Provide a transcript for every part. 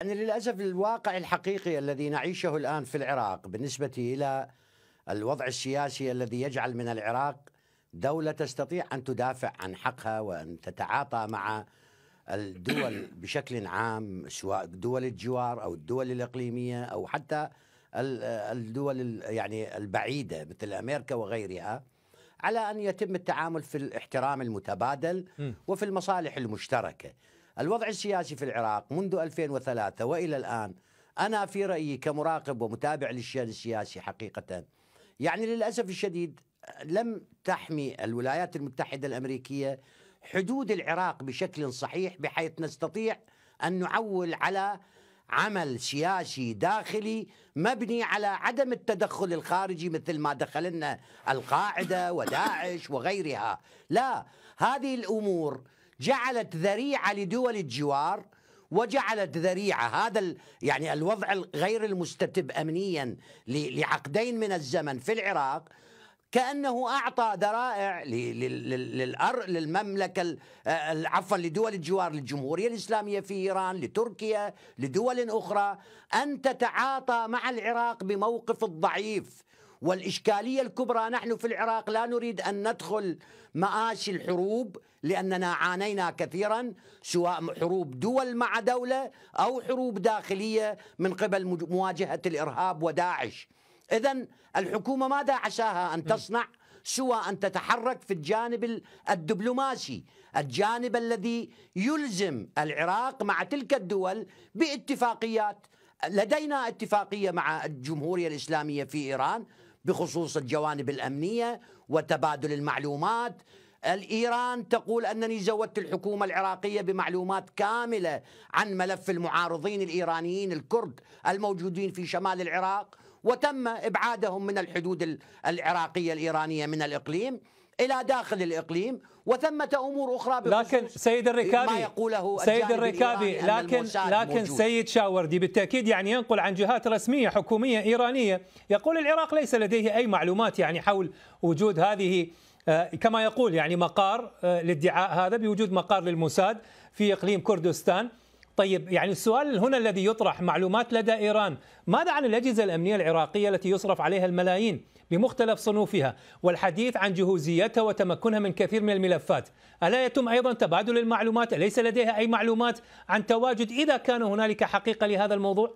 يعني للأسف الواقع الحقيقي الذي نعيشه الآن في العراق بالنسبة إلى الوضع السياسي الذي يجعل من العراق دولة تستطيع أن تدافع عن حقها وأن تتعاطى مع الدول بشكل عام سواء دول الجوار أو الدول الإقليمية أو حتى الدول يعني البعيدة مثل أمريكا وغيرها على أن يتم التعامل في الاحترام المتبادل وفي المصالح المشتركة. الوضع السياسي في العراق منذ 2003 وإلى الآن أنا في رأيي كمراقب ومتابع للشأن السياسي حقيقة. يعني للأسف الشديد لم تحمي الولايات المتحدة الأمريكية حدود العراق بشكل صحيح بحيث نستطيع أن نعول على عمل سياسي داخلي مبني على عدم التدخل الخارجي مثل ما دخل لنا القاعدة وداعش وغيرها. لا هذه الأمور جعلت ذريعة لدول الجوار وجعلت ذريعة هذا يعني الوضع غير المستتب امنيا لعقدين من الزمن في العراق. كأنه أعطى ذرائع للمملكة عفوا لدول الجوار للجمهورية الإسلامية في إيران لتركيا لدول أخرى أن تتعاطى مع العراق بموقف الضعيف. والإشكالية الكبرى نحن في العراق لا نريد أن ندخل مآسي الحروب لأننا عانينا كثيرا سواء حروب دول مع دولة أو حروب داخلية من قبل مواجهة الإرهاب وداعش. إذا الحكومة ماذا عساها أن تصنع؟ سوى أن تتحرك في الجانب الدبلوماسي الجانب الذي يلزم العراق مع تلك الدول باتفاقيات لدينا اتفاقية مع الجمهورية الإسلامية في إيران. بخصوص الجوانب الأمنية وتبادل المعلومات. الإيران تقول أنني زودت الحكومة العراقية بمعلومات كاملة عن ملف المعارضين الإيرانيين الكرد الموجودين في شمال العراق وتم إبعادهم من الحدود العراقية الإيرانية من الإقليم. إلى داخل الإقليم وثمة أمور أخرى لكن سيد الركابي ما يقوله سيد الركابي لكن لكن موجود. سيد شاوردي بالتأكيد يعني ينقل عن جهات رسمية حكومية إيرانية يقول العراق ليس لديه أي معلومات يعني حول وجود هذه آه، كما يقول يعني مقار آه، للادعاء هذا بوجود مقار للموساد في إقليم كردستان طيب يعني السؤال هنا الذي يطرح معلومات لدى إيران. ماذا عن الأجهزة الأمنية العراقية التي يصرف عليها الملايين بمختلف صنوفها والحديث عن جهوزيتها وتمكنها من كثير من الملفات؟ ألا يتم أيضا تبادل المعلومات؟ ليس لديها أي معلومات عن تواجد إذا كان هنالك حقيقة لهذا الموضوع؟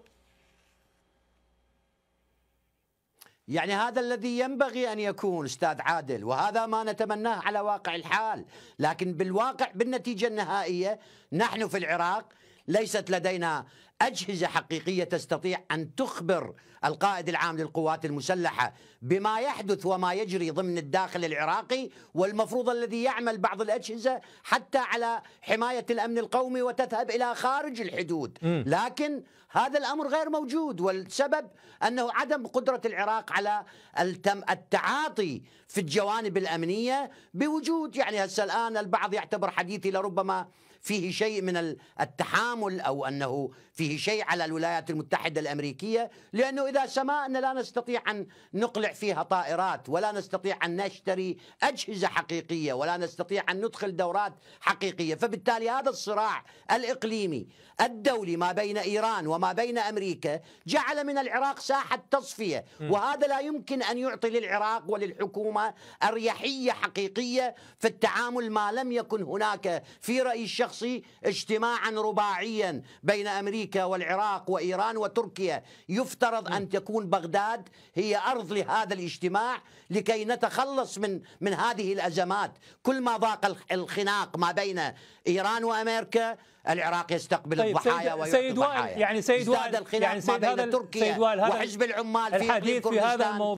يعني هذا الذي ينبغي أن يكون أستاذ عادل وهذا ما نتمناه على واقع الحال. لكن بالواقع بالنتيجة النهائية نحن في العراق ليست لدينا أجهزة حقيقية تستطيع أن تخبر القائد العام للقوات المسلحة بما يحدث وما يجري ضمن الداخل العراقي والمفروض الذي يعمل بعض الأجهزة حتى على حماية الأمن القومي وتذهب إلى خارج الحدود. لكن هذا الأمر غير موجود والسبب أنه عدم قدرة العراق على التعاطي في الجوانب الأمنية بوجود يعني هسه الآن البعض يعتبر حديثي لربما فيه شيء من التحامل أو أنه فيه شيء على الولايات المتحدة الأمريكية لأنه إذا سما ان لا نستطيع أن نقلع فيها طائرات ولا نستطيع أن نشتري أجهزة حقيقية ولا نستطيع أن ندخل دورات حقيقية. فبالتالي هذا الصراع الإقليمي الدولي ما بين إيران وما بين أمريكا جعل من العراق ساحة تصفية. وهذا لا يمكن أن يعطي للعراق وللحكومة أريحية حقيقية في التعامل ما لم يكن هناك في رأيي الشخصي اجتماعا رباعيا بين والعراق وإيران وتركيا. يفترض أن تكون بغداد هي أرض لهذا الاجتماع لكي نتخلص من من هذه الأزمات. كل ما ضاق الخناق ما بين إيران وأمريكا العراق يستقبل طيب الضحايا ويعطي سيد وائل يعني سيد وائل يعني سيد ما بين تركيا وحزب العمال في الحديث في هذا الموضوع